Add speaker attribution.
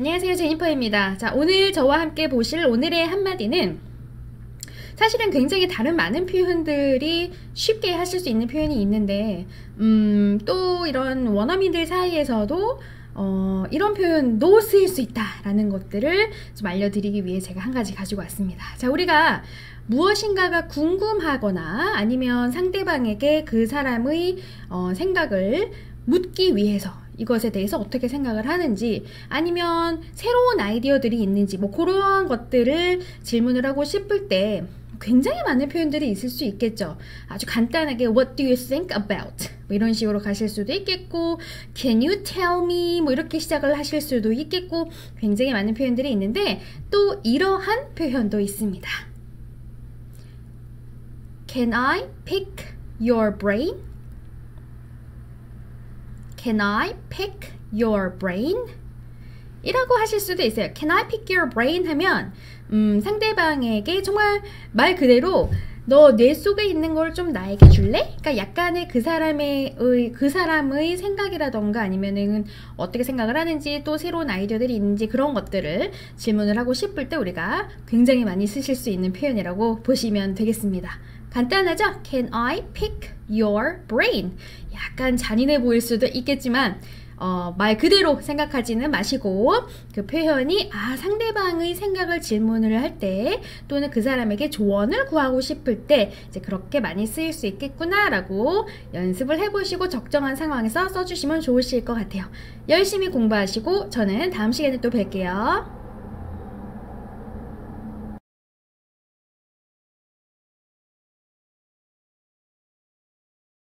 Speaker 1: 안녕하세요 제니퍼입니다. 자 오늘 저와 함께 보실 오늘의 한마디는 사실은 굉장히 다른 많은 표현들이 쉽게 하실 수 있는 표현이 있는데 음, 또 이런 원어민들 사이에서도 어, 이런 표현도 쓰일 수 있다라는 것들을 좀 알려드리기 위해 제가 한 가지 가지고 왔습니다. 자 우리가 무엇인가가 궁금하거나 아니면 상대방에게 그 사람의 어, 생각을 묻기 위해서 이것에 대해서 어떻게 생각을 하는지 아니면 새로운 아이디어들이 있는지 뭐 그런 것들을 질문을 하고 싶을 때 굉장히 많은 표현들이 있을 수 있겠죠. 아주 간단하게 What do you think about? 뭐 이런 식으로 가실 수도 있겠고 Can you tell me? 뭐 이렇게 시작을 하실 수도 있겠고 굉장히 많은 표현들이 있는데 또 이러한 표현도 있습니다. Can I pick your brain? Can I pick your brain? 이라고 하실 수도 있어요. Can I pick your brain? 하면 음, 상대방에게 정말 말 그대로 너 뇌 속에 있는 걸 좀 나에게 줄래? 그러니까 약간의 그 사람의 그 사람의 생각이라던가 아니면은 어떻게 생각을 하는지 또 새로운 아이디어들이 있는지 그런 것들을 질문을 하고 싶을 때 우리가 굉장히 많이 쓰실 수 있는 표현이라고 보시면 되겠습니다. 간단하죠? Can I pick your brain? 약간 잔인해 보일 수도 있겠지만 어, 말 그대로 생각하지는 마시고 그 표현이 아 상대방의 생각을 질문을 할 때 또는 그 사람에게 조언을 구하고 싶을 때 이제 그렇게 많이 쓰일 수 있겠구나라고 연습을 해보시고 적정한 상황에서 써주시면 좋으실 것 같아요. 열심히 공부하시고 저는 다음 시간에 또 뵐게요.